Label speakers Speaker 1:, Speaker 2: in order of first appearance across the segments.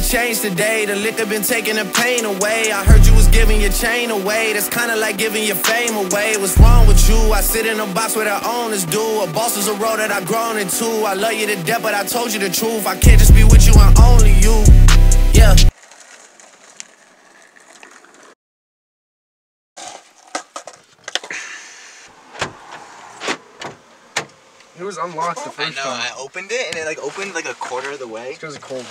Speaker 1: changed today. The liquor been taking the pain away. I heard you was giving your chain away. That's kinda like giving your fame away. What's wrong with you? I sit in a box where the owners do. A boss is a role that I've grown into. I love you to death, but I told you the truth. I can't just be with you and only you. Yeah.
Speaker 2: It was unlocked the
Speaker 3: I
Speaker 2: first
Speaker 3: know.
Speaker 2: time.
Speaker 3: I opened it and it like opened like a quarter of the way.
Speaker 2: Because it's cold.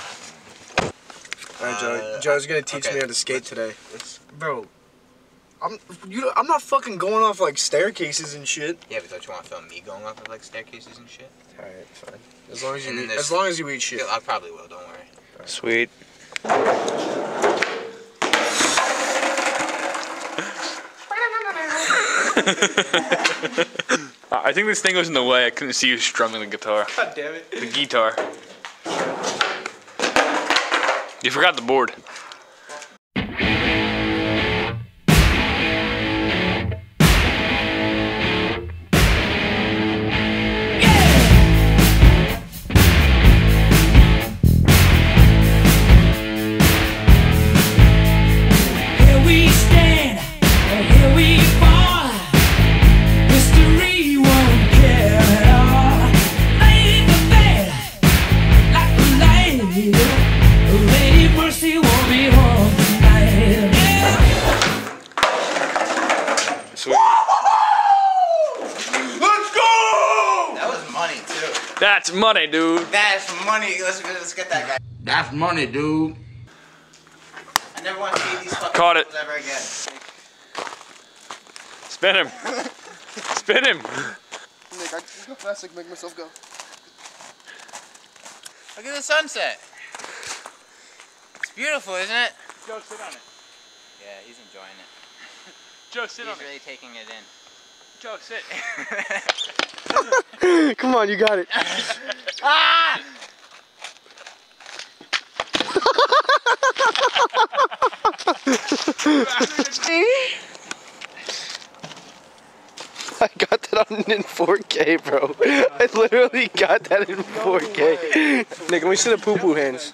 Speaker 2: Alright, Joe.
Speaker 3: Uh,
Speaker 2: Joe's gonna teach
Speaker 3: okay.
Speaker 2: me how to skate
Speaker 3: Let's-
Speaker 2: today.
Speaker 3: let's-
Speaker 2: Bro, I'm you. I'm not fucking going off like staircases and shit.
Speaker 3: Yeah, but don't you want to film me going off of like staircases and shit?
Speaker 2: Alright, fine. As long as you
Speaker 3: And
Speaker 2: eat, as long as you eat shit.
Speaker 3: Yeah, I probably will. Don't worry.
Speaker 4: Sweet. I think this thing was in the way. I couldn't see you strumming the guitar.
Speaker 2: God damn it.
Speaker 4: The guitar. You forgot the board.
Speaker 5: Here we
Speaker 4: That's money, dude.
Speaker 3: That's money. Let's let's get that guy.
Speaker 6: That's money, dude.
Speaker 3: I never want to see these fucking
Speaker 4: Caught it.
Speaker 3: people ever again.
Speaker 4: Spin him. Spin him.
Speaker 2: Nick, I can go fast. I make myself go.
Speaker 3: Look at the sunset. It's beautiful, isn't it?
Speaker 4: Joe, sit on it.
Speaker 3: Yeah, he's enjoying it.
Speaker 4: Joe, sit on it.
Speaker 3: He's really taking it in.
Speaker 4: Joe, sit.
Speaker 2: Come on, you got it.
Speaker 3: ah!
Speaker 2: I got that on in 4K, bro. I literally got that in 4K. Nick, let me see the poo poo hands.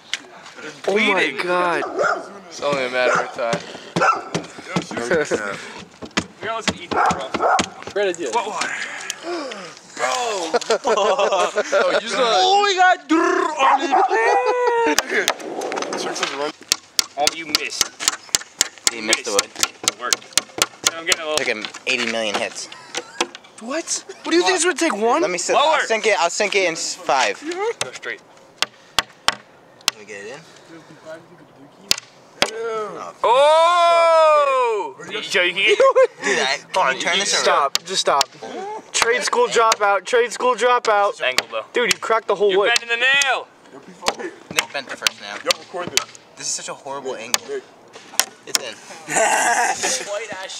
Speaker 2: Oh my god.
Speaker 4: It's only a matter of time. We gotta listen to Ethan, bro.
Speaker 2: Great idea.
Speaker 4: What water?
Speaker 2: Oh, we got on
Speaker 4: Oh, you missed.
Speaker 3: He missed the wood.
Speaker 4: It worked. I'm getting a little.
Speaker 3: Took him 80 million hits.
Speaker 2: What? What do you think it's gonna take one?
Speaker 3: Let me sit.
Speaker 4: Lower.
Speaker 3: I'll sink it. I'll sink it in s- five.
Speaker 4: Go straight.
Speaker 3: Let me get it in.
Speaker 4: Oh! Joe, you can get.
Speaker 3: Dude, I, can you turn this around?
Speaker 2: Stop. Just stop. Trade school dropout. Trade school dropout.
Speaker 4: Angle though.
Speaker 2: Dude, you cracked the whole
Speaker 4: You're
Speaker 2: wood.
Speaker 4: bending the nail.
Speaker 3: Nick bent the first nail.
Speaker 6: Yo, record this.
Speaker 3: This is such a horrible angle. It's in.
Speaker 5: White ash.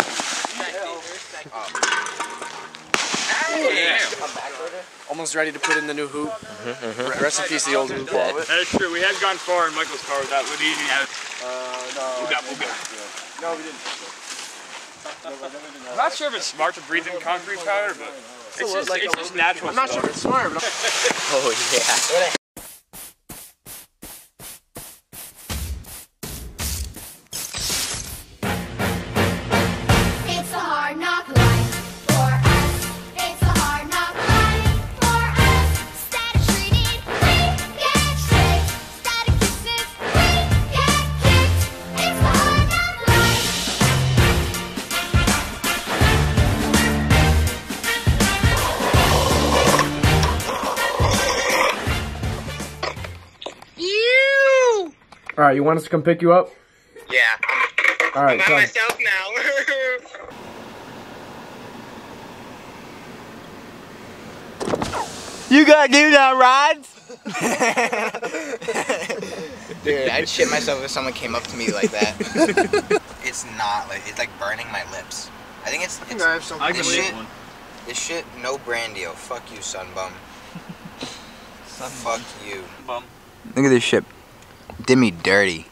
Speaker 2: Almost ready to put in the new hoop. Re- Rest in peace, the old hoop.
Speaker 4: That is true. We had gone far in Michael's car without with easy out.
Speaker 2: Uh, no.
Speaker 4: Booga, booga.
Speaker 2: No, we didn't.
Speaker 4: I'm not sure if it's smart to breathe in concrete powder, but it's just,
Speaker 2: like
Speaker 4: it's just natural
Speaker 2: I'm not sure if it's smart, but
Speaker 3: Oh yeah.
Speaker 2: All right, you want us to come pick you up?
Speaker 3: Yeah.
Speaker 2: All right, I'm come.
Speaker 3: myself now. you got dude that rides? Dude, I'd shit myself if someone came up to me like that. it's not like it's like burning my lips. I think it's, it's
Speaker 2: I have some.
Speaker 3: this shit. This shit, no brandio. Fuck you, son bum. Fuck you.
Speaker 4: Bum.
Speaker 3: Look at this shit. Did me dirty.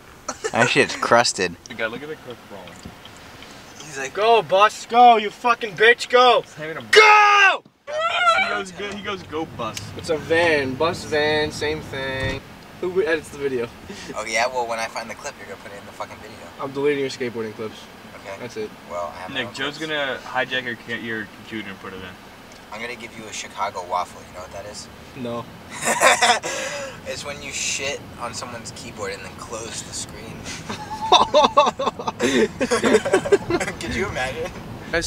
Speaker 3: That shit's crusted.
Speaker 4: You gotta look at the clip rolling.
Speaker 3: He's like,
Speaker 2: Go, bus. Go, you fucking bitch. Go.
Speaker 4: Go! He goes, go, he goes, go bus.
Speaker 2: It's a van, bus van, same thing. Who edits the video?
Speaker 3: Oh yeah, well when I find the clip, you're gonna put it in the fucking video.
Speaker 2: I'm deleting your skateboarding clips.
Speaker 3: Okay.
Speaker 2: That's it.
Speaker 3: Well, I have
Speaker 4: Nick, Joe's
Speaker 3: clips.
Speaker 4: gonna hijack your, ca- your computer and put it in.
Speaker 3: I'm gonna give you a Chicago waffle. You know what that is?
Speaker 2: No.
Speaker 3: it's when you shit on someone's keyboard and then close the screen. Could you imagine?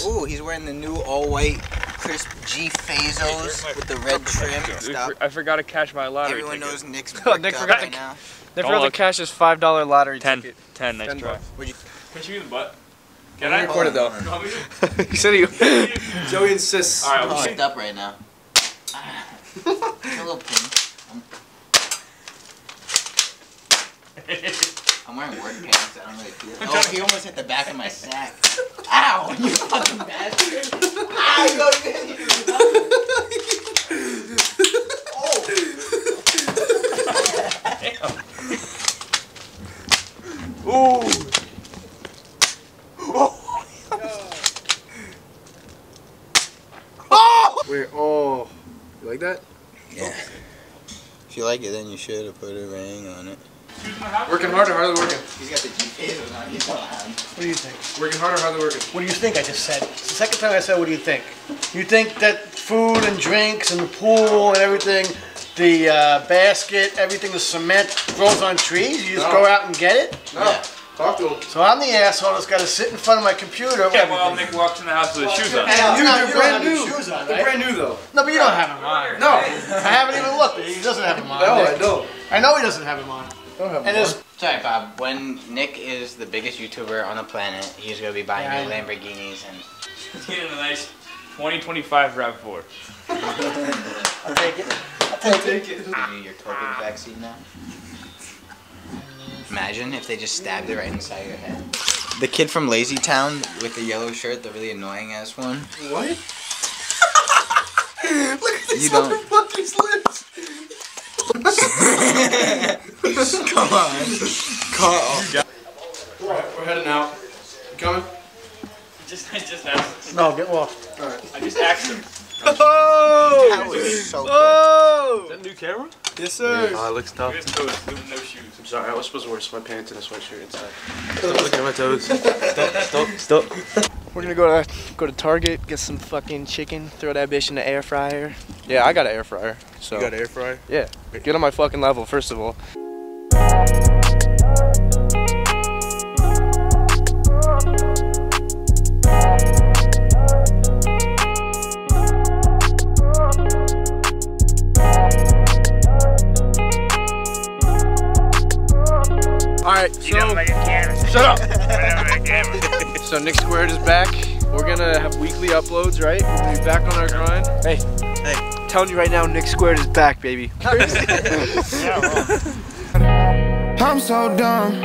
Speaker 3: Ooh, he's wearing the new all-white crisp G Fazos with the red trim and stuff.
Speaker 4: I forgot to cash my lottery
Speaker 3: Everyone
Speaker 4: ticket.
Speaker 3: knows Nick's
Speaker 2: Oh, Nick forgot
Speaker 3: right now.
Speaker 2: they
Speaker 4: Oh,
Speaker 2: forgot to cash his five dollar lottery
Speaker 4: Ten.
Speaker 2: ticket.
Speaker 4: Ten, nice
Speaker 2: Ten
Speaker 4: try.
Speaker 2: bucks.
Speaker 3: You?
Speaker 4: Can you in the butt? Can
Speaker 2: I
Speaker 4: I?
Speaker 2: record it though.
Speaker 3: Oh, no, no.
Speaker 2: he said he. Joey insists.
Speaker 4: All right,
Speaker 3: I'm
Speaker 4: we'll
Speaker 3: fucked up right now. A little pink. I'm, wearing work pants. I don't really feel it. Oh, he almost hit the back of my sack. Ow! You fucking bastard! Ow! You don't even hit
Speaker 2: Wait. Oh. You like that?
Speaker 3: Yeah. If you like it, then you should have put a ring on it.
Speaker 2: Working hard or hardly working?
Speaker 3: He's got the G Fazos on. He's allowed.
Speaker 7: What do you think?
Speaker 2: Working hard or hardly working?
Speaker 7: What do you think? I just said. It's the second time I said, what do you think? You think that food and drinks and the pool and everything, the uh, basket, everything, the cement grows on trees? You just
Speaker 2: No.
Speaker 7: go out and get it?
Speaker 2: No.
Speaker 3: Yeah.
Speaker 2: Talk to him.
Speaker 7: So I'm the asshole that's got to sit in front of my computer. with
Speaker 4: Yeah, well. Nick walks in the house with his shoes on.
Speaker 7: And you,
Speaker 2: Dude,
Speaker 7: know,
Speaker 2: they're
Speaker 7: you don't
Speaker 2: brand
Speaker 7: have your
Speaker 2: new.
Speaker 7: shoes on,
Speaker 2: They're brand new though.
Speaker 7: No, but you don't have them on.
Speaker 2: No.
Speaker 7: I haven't even looked. He doesn't have them on.
Speaker 2: No,
Speaker 7: Nick.
Speaker 2: I don't.
Speaker 7: I know he doesn't have them on.
Speaker 2: Don't
Speaker 7: And there's
Speaker 3: Sorry, Bob. When Nick is the biggest YouTuber on the planet, he's gonna be buying
Speaker 7: Yeah, I
Speaker 3: you. Lamborghinis and.
Speaker 4: He's getting a nice 2025 RAV4.
Speaker 7: I'll take it. I'll take it.
Speaker 2: Take it.
Speaker 3: Give you your COVID vaccine now. Imagine if they just stabbed it right inside your head. The kid from Lazy Town with the yellow shirt, the really annoying ass one.
Speaker 2: What? Look at this
Speaker 3: You don't-
Speaker 2: motherfucker's lips.
Speaker 3: Come on. Carl.
Speaker 2: We're heading out. You coming?
Speaker 4: Just, I just asked.
Speaker 7: No, get lost.
Speaker 4: I just asked him.
Speaker 2: Oh!
Speaker 3: That was so quick.
Speaker 2: Oh!
Speaker 4: Is that a new camera?
Speaker 2: Yes, sir.
Speaker 8: Oh, it looks tough.
Speaker 4: Look at his toes, no shoes.
Speaker 8: I'm sorry, I was supposed to wear sweatpants and a sweatshirt inside. Stop looking at my toes. Stop, stop, stop.
Speaker 2: We're gonna go to go to Target, get some fucking chicken, throw that bitch in the air fryer. Yeah, I got an air fryer. So
Speaker 8: You got an air fryer?
Speaker 2: yeah, get on my fucking level first of all. All right, so shut up. so Nick Squared is back. We're gonna have weekly uploads, right? We're gonna be back on our grind. Hey, hey, telling you right now, Nick Squared is back, baby.
Speaker 1: I'm so dumb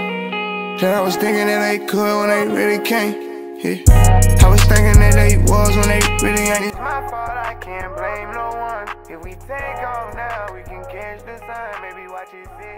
Speaker 1: that I was thinking that they could when they really can't. Yeah. I was thinking that they was when they really ain't. It's my fault, I can't blame no one. If we take off now, we can catch the sun. Baby, watch it sit.